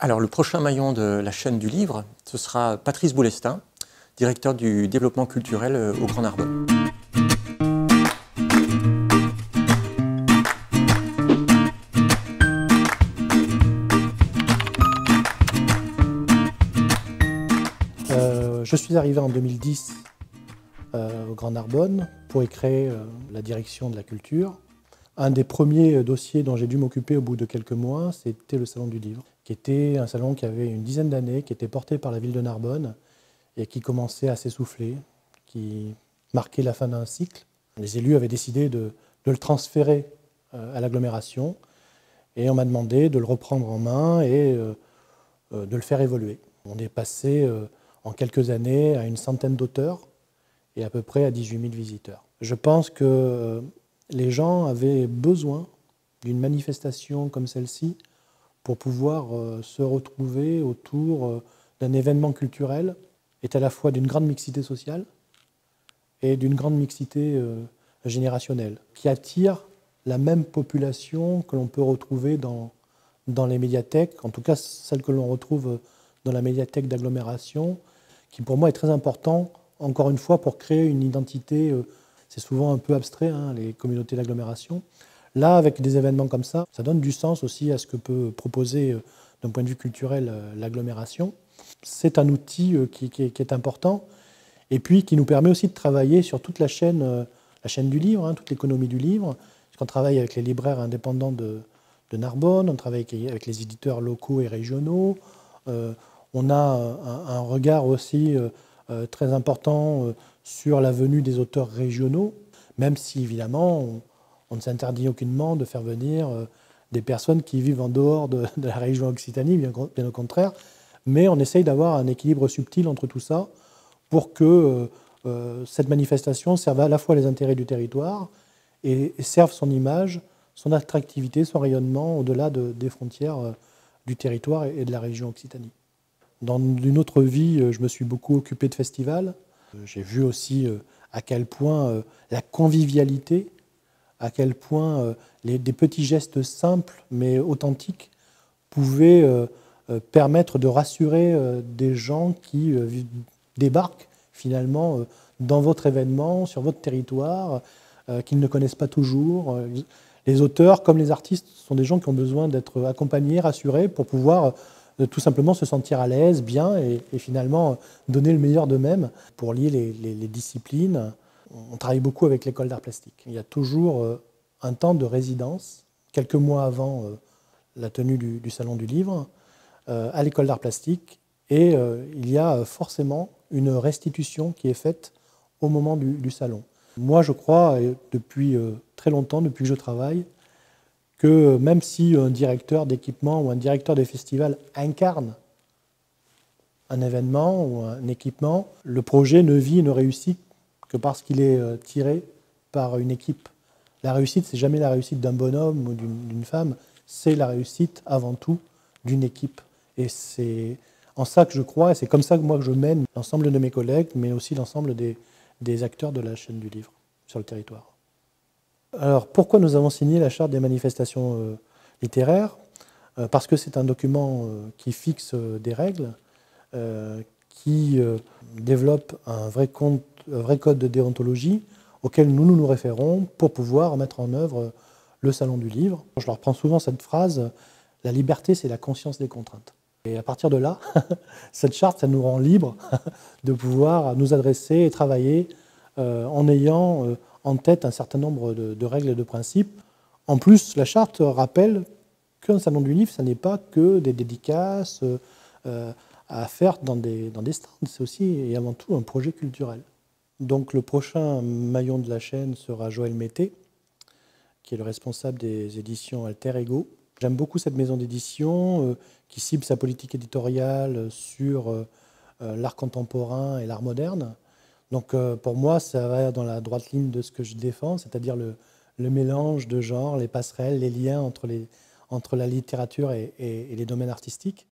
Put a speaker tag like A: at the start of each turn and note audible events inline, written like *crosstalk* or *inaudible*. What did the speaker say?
A: Alors, le prochain maillon de la chaîne du livre, ce sera Patrice Boulestin, directeur du développement culturel euh, au Grand Narbonne.
B: Euh, je suis arrivé en 2010 euh, au Grand Narbonne pour y créer la direction de la culture. Un des premiers dossiers dont j'ai dû m'occuper au bout de quelques mois, c'était le Salon du Livre qui était un salon qui avait une dizaine d'années, qui était porté par la ville de Narbonne et qui commençait à s'essouffler, qui marquait la fin d'un cycle. Les élus avaient décidé de, le transférer euh, à l'agglomération et on m'a demandé de le reprendre en main et euh, euh, de le faire évoluer. On est passé en quelques années à une centaine d'auteurs et à peu près à 18 000 visiteurs. Je pense que les gens avaient besoin d'une manifestation comme celle-ci pour pouvoir euh, se retrouver autour euh, d'un événement culturel est à la fois d'une grande mixité sociale et d'une grande mixité euh, générationnelle, qui attire la même population que l'on peut retrouver dans, dans les médiathèques, en tout cas celle que l'on retrouve dans la médiathèque d'agglomération, qui pour moi est très important, encore une fois, pour créer une identité, c'est souvent un peu abstrait, hein, les communautés d'agglomération, Là, avec des événements comme ça, ça donne du sens aussi à ce que peut proposer, euh, d'un point de vue culturel, euh, l'agglomération. C'est un outil euh, qui, est important et puis qui nous permet aussi de travailler sur toute la chaîne, la chaîne du livre, hein, toute l'économie du livre. On travaille avec les libraires indépendants de, Narbonne, on travaille avec, les éditeurs locaux et régionaux. on a un, regard aussi très important sur la venue des auteurs régionaux, même si évidemment on ne s'interdit aucunement de faire venir euh, des personnes qui vivent en dehors de, *laughs* la région Occitanie, bien, au contraire. Mais on essaye d'avoir un équilibre subtil entre tout ça pour que euh, euh, cette manifestation serve à la fois les intérêts du territoire et, serve son image, son attractivité, son rayonnement au-delà des frontières du territoire et, de la région Occitanie. Dans une autre vie, je me suis beaucoup occupé de festivals. J'ai vu aussi à quel point la convivialité à quel point euh, des petits gestes simples mais authentiques pouvaient euh, euh, permettre de rassurer des gens qui débarquent finalement dans votre événement, sur votre territoire, qu'ils ne connaissent pas toujours. Les auteurs, comme les artistes, sont des gens qui ont besoin d'être accompagnés, rassurés pour pouvoir tout simplement se sentir à l'aise, bien et, finalement donner le meilleur d'eux-mêmes pour lier les disciplines on travaille beaucoup avec l'école d'art plastique. Il y a toujours euh, un temps de résidence, quelques mois avant euh, la tenue du, Salon du Livre, euh, à l'école d'art plastique, et il y a forcément une restitution qui est faite au moment du, salon. Moi, je crois, depuis très longtemps, depuis que je travaille, que même si un directeur d'équipement ou un directeur de festival incarne un événement ou un équipement, le projet ne vit ne réussit que parce qu'il est euh, tiré par une équipe. La réussite, c'est jamais la réussite d'un bonhomme ou d'une femme, c'est la réussite avant tout d'une équipe. Et c'est en ça que je crois, et c'est comme ça que moi je mène l'ensemble de mes collègues, mais aussi l'ensemble des, des, acteurs de la chaîne du livre sur le territoire. Alors pourquoi nous avons signé la charte des manifestations euh, littéraires? Euh, Parce que c'est un document qui fixe des règles, qui développe un vrai code de déontologie auquel nous, nous référons pour pouvoir mettre en œuvre le Salon du Livre. Je leur prends souvent cette phrase, la liberté, c'est la conscience des contraintes. Et à partir de là, *laughs* cette charte, ça nous rend libres *laughs* de pouvoir nous adresser et travailler euh, en ayant euh, en tête un certain nombre de, règles et de principes. En plus, la charte rappelle qu'un salon du livre, ce n'est pas que des dédicaces euh, à faire dans des, dans stands, c'est aussi et avant tout un projet culturel. Donc le prochain maillon de la chaîne sera Joël Mété, qui est le responsable des éditions Alter Ego. J'aime beaucoup cette maison d'édition euh, qui cible sa politique éditoriale sur euh, l'art contemporain et l'art moderne. Donc pour moi, ça va dans la droite ligne de ce que je défends, c'est-à-dire le, mélange de genres, les passerelles, les liens entre la littérature et les domaines artistiques.